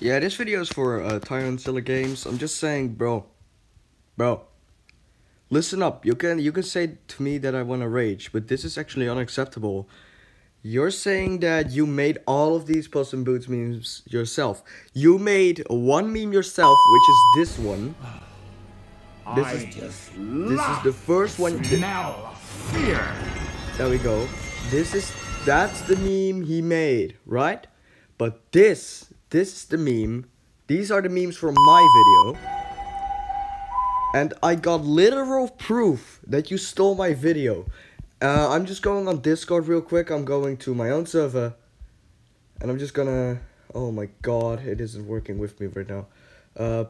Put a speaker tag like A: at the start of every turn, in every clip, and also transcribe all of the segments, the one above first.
A: Yeah, this video is for uh, Tyrantzilla Gamez. I'm just saying, bro, bro, listen up. You can you can say to me that I want to rage, but this is actually unacceptable. You're saying that you made all of these Puss in Boots memes yourself. You made one meme yourself, which is this one. This
B: I
A: is
B: just
A: this is the first one.
B: Now fear.
A: There we go. This is that's the meme he made, right? But this this is the meme. These are the memes from my video. And I got literal proof that you stole my video. Uh, I'm just going on Discord real quick. I'm going to my own server. And I'm just gonna... Oh my god, it isn't working with me right now. Uh,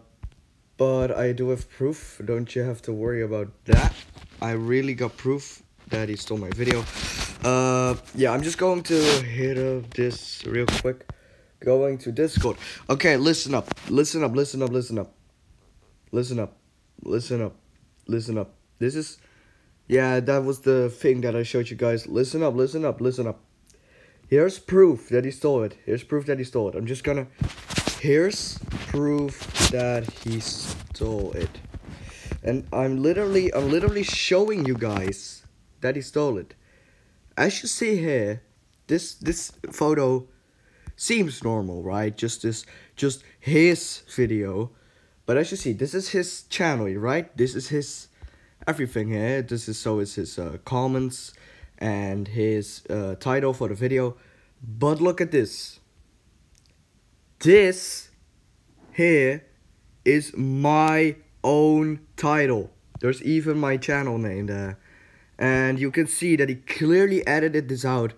A: but I do have proof. Don't you have to worry about that. I really got proof that he stole my video. Uh, yeah, I'm just going to hit up this real quick. Going to Discord. Okay, listen up. Listen up, listen up, listen up. Listen up. Listen up. Listen up. This is... Yeah, that was the thing that I showed you guys. Listen up, listen up, listen up. Here's proof that he stole it. Here's proof that he stole it. I'm just gonna... Here's proof that he stole it. And I'm literally, I'm literally showing you guys that he stole it. As you see here, this this photo seems normal, right? Just this, just his video. But as you see, this is his channel, right? This is his everything here. This is so is his uh, comments and his uh, title for the video. But look at this. This here is my own title. There's even my channel name there. And you can see that he clearly edited this out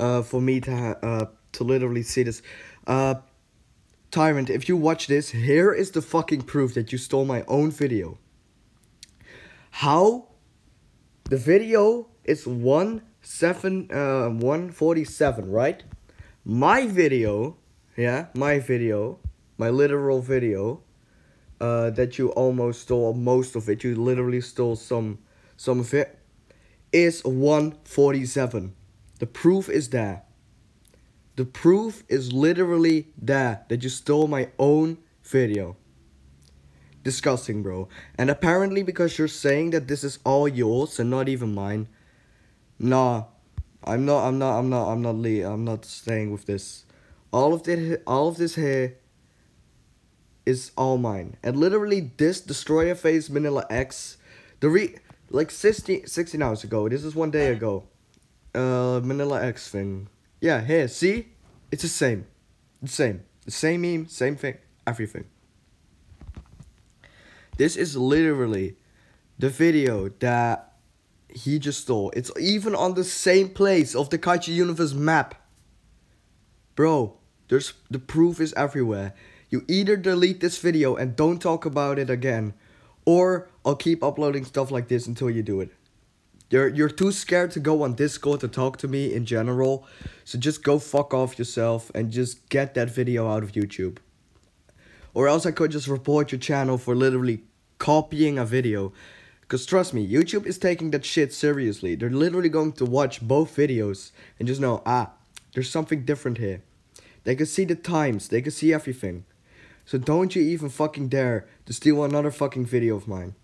A: uh, for me to uh, to literally see this. Uh, Tyrant, if you watch this, here is the fucking proof that you stole my own video. How? The video is one seven uh one forty seven, right? My video, yeah, my video, my literal video, uh, that you almost stole most of it. You literally stole some some of it. Is one forty seven. The proof is there. The proof is literally there that you stole my own video. Disgusting, bro. And apparently because you're saying that this is all yours and not even mine. Nah. I'm not I'm not I'm not I'm not Lee. I'm not staying with this. All of this all of this here is all mine. And literally this destroyer phase Manila X the re like 60 16 hours ago. This is one day ago. Uh Manila X thing. Yeah, here, see? It's the same. The same. The same meme, same thing, everything. This is literally the video that he just stole. It's even on the same place of the Kaiju Universe map. Bro, there's the proof is everywhere. You either delete this video and don't talk about it again, or I'll keep uploading stuff like this until you do it. You're you're too scared to go on Discord to talk to me in general, so just go fuck off yourself and just get that video out of YouTube. Or else I could just report your channel for literally copying a video. Cause trust me, YouTube is taking that shit seriously. They're literally going to watch both videos and just know, ah, there's something different here. They can see the times, they can see everything. So don't you even fucking dare to steal another fucking video of mine.